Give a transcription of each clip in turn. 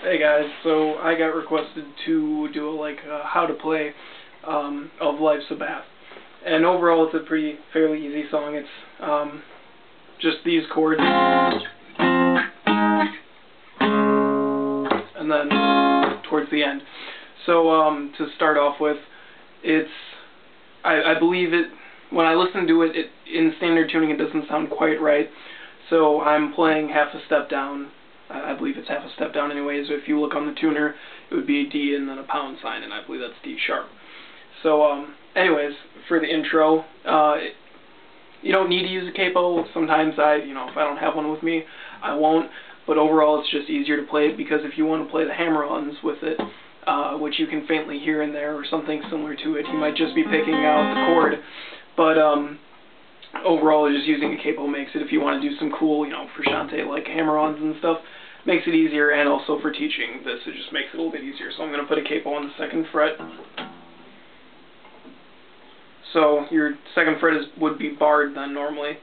Hey guys, so I got requested to do a, like uh, how to play um, of Life's a Bath, and overall it's a pretty fairly easy song. It's um, just these chords, and then towards the end. So um, to start off with, it's I, I believe it when I listen to it, it in standard tuning it doesn't sound quite right. So I'm playing half a step down I believe it's half a step down anyways. If you look on the tuner, it would be a D and then a pound sign, and I believe that's D sharp. So, um, anyways, for the intro, uh, you don't need to use a capo. Sometimes I, you know, if I don't have one with me, I won't. But overall, it's just easier to play it because if you want to play the hammer-ons with it, uh, which you can faintly hear in there or something similar to it, you might just be picking out the chord. But um, overall, just using a capo makes it, if you want to do some cool, you know, frusciante like hammer-ons and stuff, makes it easier, and also for teaching this, it just makes it a little bit easier. So I'm going to put a capo on the second fret. So your second fret is would be barred then normally,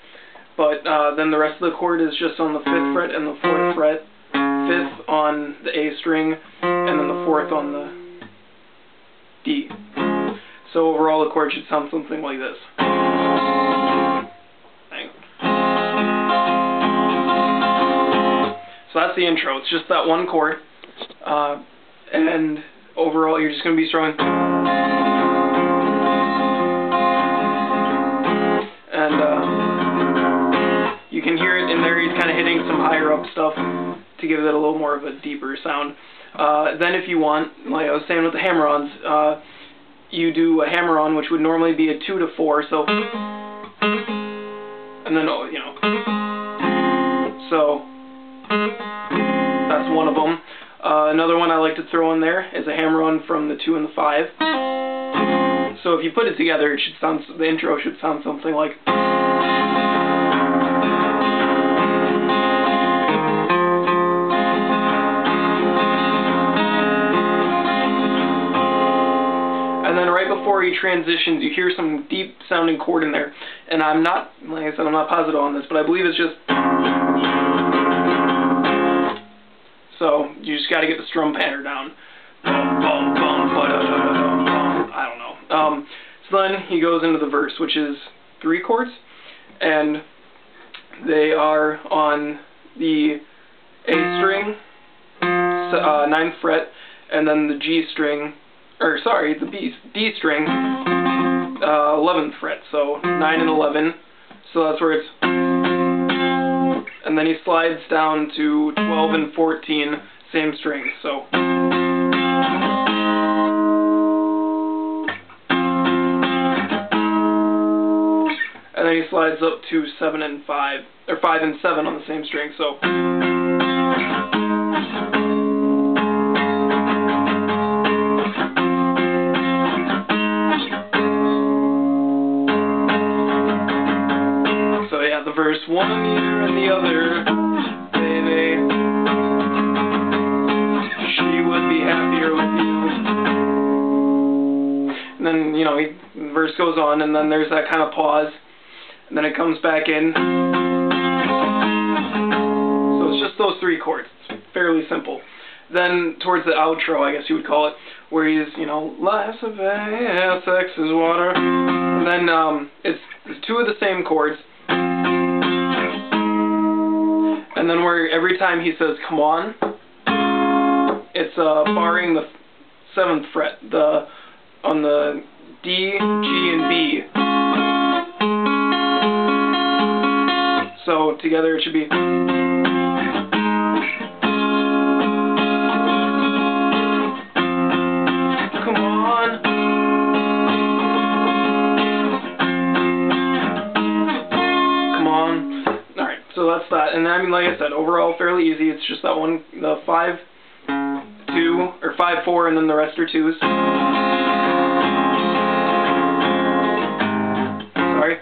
but uh, then the rest of the chord is just on the fifth fret and the fourth fret, fifth on the A string, and then the fourth on the D. So overall the chord should sound something like this. So that's the intro. It's just that one chord. Uh, and overall, you're just going to be strumming. And uh, you can hear it in there. He's kind of hitting some higher up stuff to give it a little more of a deeper sound. Uh, then if you want, like I was saying with the hammer-ons, uh, you do a hammer-on, which would normally be a 2 to 4, so... And then, oh, you know... So... One of them. Uh, another one I like to throw in there is a hammer-on from the 2 and the 5. So if you put it together, it should sound, the intro should sound something like... And then right before he transitions, you hear some deep sounding chord in there. And I'm not, like I said, I'm not positive on this, but I believe it's just... So you just got to get the strum pattern down. I don't know. Um, so then he goes into the verse, which is three chords, and they are on the A string, uh, ninth fret, and then the G string, or sorry, the B, D string, uh, 11th fret, so 9 and 11. So that's where it's and then he slides down to 12 and 14, same string. So. And then he slides up to 7 and 5, or 5 and 7 on the same string, so. Yeah, the verse one ear and the other, baby. She would be happier with you. And then, you know, he, the verse goes on, and then there's that kind of pause, and then it comes back in. So it's just those three chords. It's fairly simple. Then towards the outro, I guess you would call it, where he's, you know, life's a bath, sex is water. And then um, it's two of the same chords. And then where every time he says "come on," it's uh, barring the seventh fret, the on the D, G, and B. So together it should be. That's that. And I mean, like I said, overall fairly easy. It's just that one, the 5, 2, or 5, 4, and then the rest are 2s. Sorry.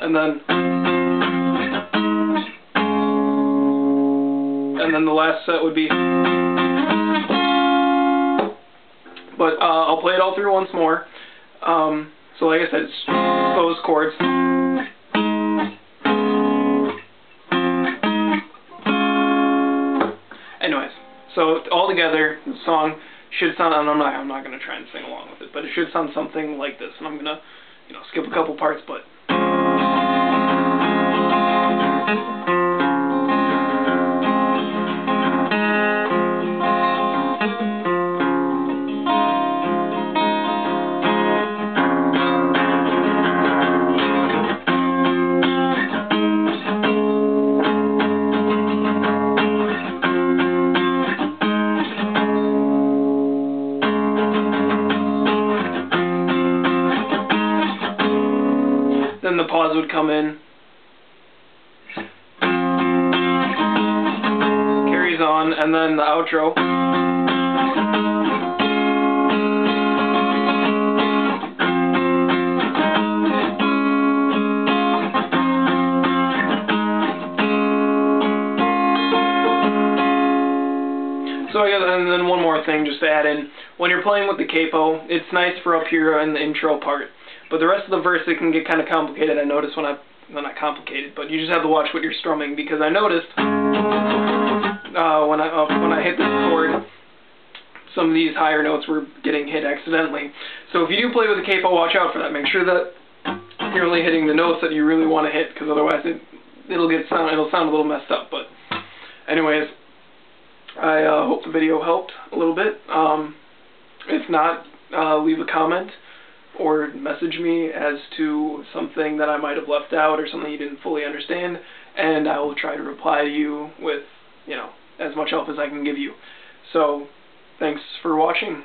And then... And then the last set would be... But uh, I'll play it all through once more. Um, so like I said, it's those chords. All together, the song should sound, I'm not, I'm not going to try and sing along with it, but it should sound something like this, and I'm going to, you know, skip a couple parts, but... then the pause would come in. Carries on, and then the outro. So I guess, and then one more thing just to add in. When you're playing with the capo, it's nice for up here in the intro part. But the rest of the verse, it can get kind of complicated. I noticed when I, well, not complicated, but you just have to watch what you're strumming because I noticed uh, when I uh, when I hit this chord, some of these higher notes were getting hit accidentally. So if you do play with a capo, watch out for that. Make sure that you're only hitting the notes that you really want to hit, because otherwise it it'll get sound it'll sound a little messed up. But anyways, I uh, hope the video helped a little bit. Um, if not, uh, leave a comment or message me as to something that I might have left out or something you didn't fully understand, and I will try to reply to you with, you know, as much help as I can give you. So, thanks for watching.